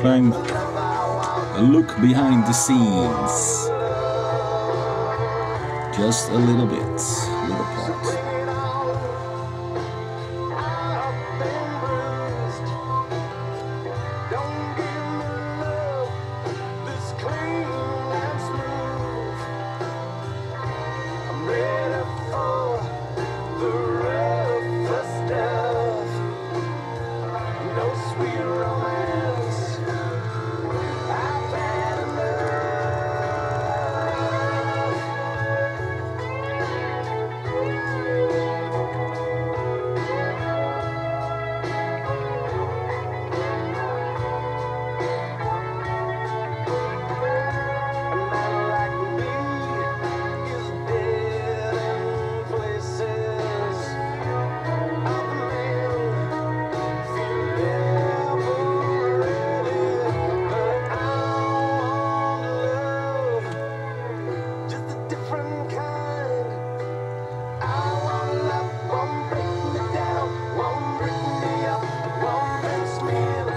klein look behind the scenes. Just a little bit, little part.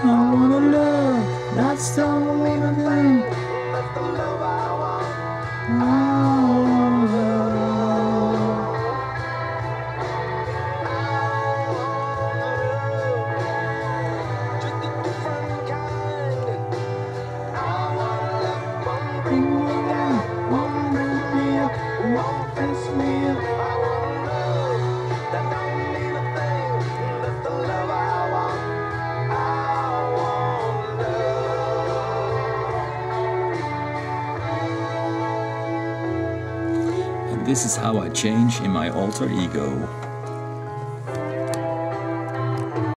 I wanna love, that's the only thing. I this is how I change in my alter ego.